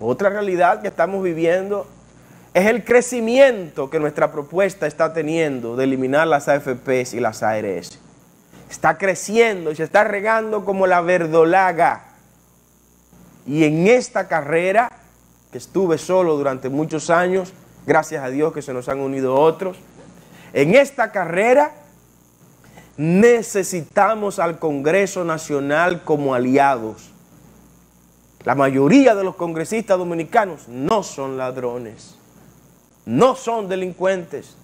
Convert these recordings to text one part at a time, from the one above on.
Otra realidad que estamos viviendo es el crecimiento que nuestra propuesta está teniendo de eliminar las AFPs y las ARS. Está creciendo y se está regando como la verdolaga. Y en esta carrera, que estuve solo durante muchos años, gracias a Dios que se nos han unido otros, en esta carrera necesitamos al Congreso Nacional como aliados. La mayoría de los congresistas dominicanos no son ladrones, no son delincuentes.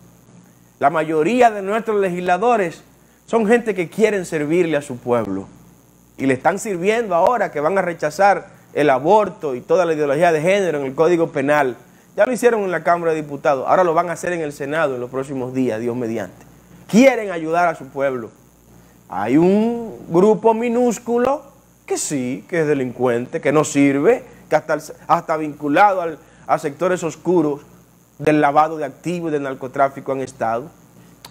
La mayoría de nuestros legisladores son gente que quieren servirle a su pueblo y le están sirviendo ahora que van a rechazar el aborto y toda la ideología de género en el Código Penal. Ya lo hicieron en la Cámara de Diputados, ahora lo van a hacer en el Senado en los próximos días, Dios mediante. Quieren ayudar a su pueblo. Hay un grupo minúsculo que sí, que es delincuente, que no sirve, que hasta, hasta vinculado a sectores oscuros del lavado de activos y del narcotráfico han estado.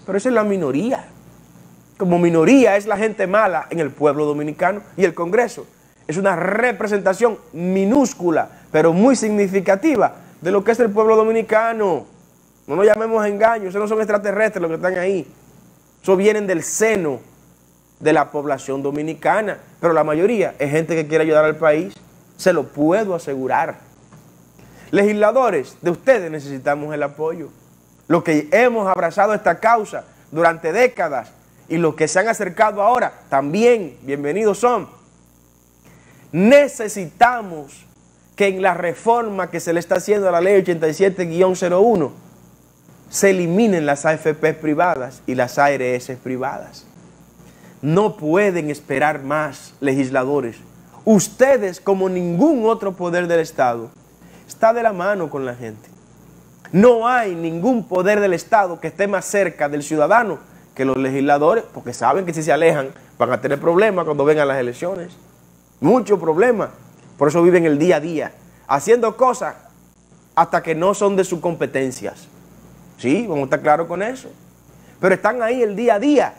Pero esa es la minoría. Como minoría es la gente mala en el pueblo dominicano y el Congreso. Es una representación minúscula, pero muy significativa de lo que es el pueblo dominicano. No nos llamemos engaños, esos no son extraterrestres los que están ahí. Eso vienen del seno de la población dominicana, pero la mayoría es gente que quiere ayudar al país, se lo puedo asegurar. Legisladores, de ustedes necesitamos el apoyo. Los que hemos abrazado esta causa durante décadas y los que se han acercado ahora, también bienvenidos son. Necesitamos que en la reforma que se le está haciendo a la ley 87-01 se eliminen las AFP privadas y las ARS privadas. No pueden esperar más legisladores. Ustedes, como ningún otro poder del Estado, está de la mano con la gente. No hay ningún poder del Estado que esté más cerca del ciudadano que los legisladores, porque saben que si se alejan van a tener problemas cuando vengan las elecciones. Muchos problemas. Por eso viven el día a día, haciendo cosas hasta que no son de sus competencias. Sí, vamos a estar claros con eso. Pero están ahí el día a día.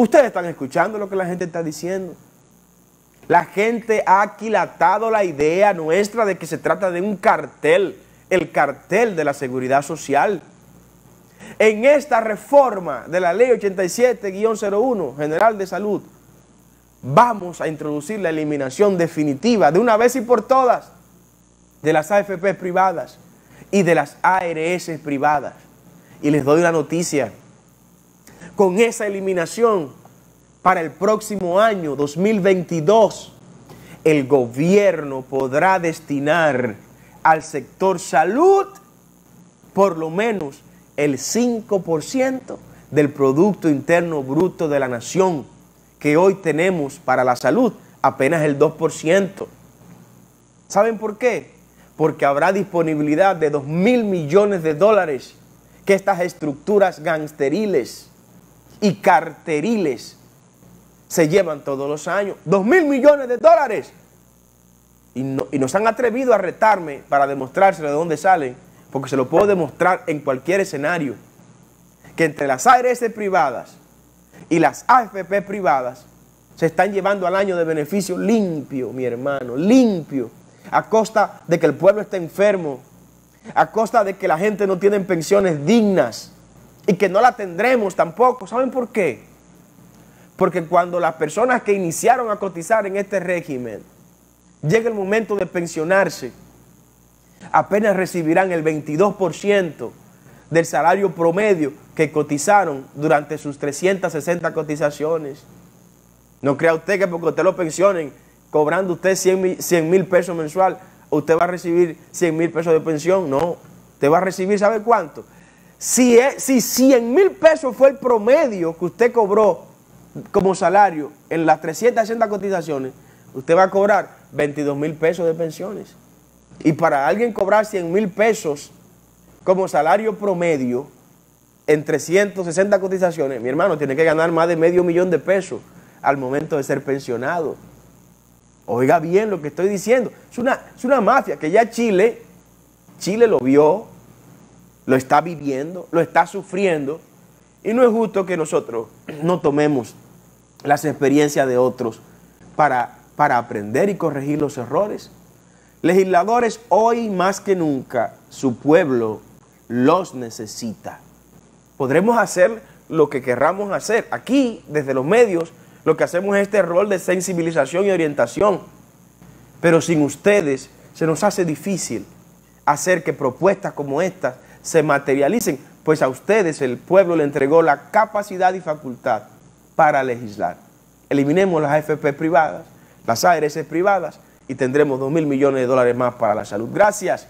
Ustedes están escuchando lo que la gente está diciendo. La gente ha aquilatado la idea nuestra de que se trata de un cartel, el cartel de la seguridad social. En esta reforma de la ley 87-01, General de Salud, vamos a introducir la eliminación definitiva de una vez y por todas de las AFP privadas y de las ARS privadas. Y les doy una noticia. Con esa eliminación, para el próximo año 2022, el gobierno podrá destinar al sector salud por lo menos el 5% del Producto Interno Bruto de la Nación, que hoy tenemos para la salud apenas el 2%. ¿Saben por qué? porque habrá disponibilidad de 2 mil millones de dólares que estas estructuras gangsteriles y carteriles se llevan todos los años. 2 mil millones de dólares. Y, nos han atrevido a retarme para demostrárselo de dónde salen, porque se lo puedo demostrar en cualquier escenario, que entre las ARS privadas y las AFP privadas se están llevando al año de beneficio limpio, mi hermano, limpio, a costa de que el pueblo esté enfermo, a costa de que la gente no tiene pensiones dignas y que no la tendremos tampoco. ¿Saben por qué? Porque cuando las personas que iniciaron a cotizar en este régimen llegue el momento de pensionarse, apenas recibirán el 22% del salario promedio que cotizaron durante sus 360 cotizaciones. No crea usted que porque usted lo pensionen cobrando usted 100 mil pesos mensual, usted va a recibir 100 mil pesos de pensión. No, usted va a recibir, ¿sabe cuánto? Si, es, si 100 mil pesos fue el promedio que usted cobró como salario en las 360 cotizaciones, usted va a cobrar 22 mil pesos de pensiones. Y para alguien cobrar 100 mil pesos como salario promedio en 360 cotizaciones, mi hermano tiene que ganar más de medio millón de pesos al momento de ser pensionado. Oiga bien lo que estoy diciendo. Es una, es una mafia que ya Chile, Chile lo vio, lo está viviendo, lo está sufriendo. Y no es justo que nosotros no tomemos las experiencias de otros para, para aprender y corregir los errores. Legisladores, hoy más que nunca, su pueblo los necesita. Podremos hacer lo que querramos hacer. Aquí, desde los medios, lo que hacemos es este rol de sensibilización y orientación. Pero sin ustedes se nos hace difícil hacer que propuestas como estas se materialicen, pues a ustedes el pueblo le entregó la capacidad y facultad para legislar. Eliminemos las AFP privadas, las ARS privadas y tendremos 2 mil millones de dólares más para la salud. Gracias.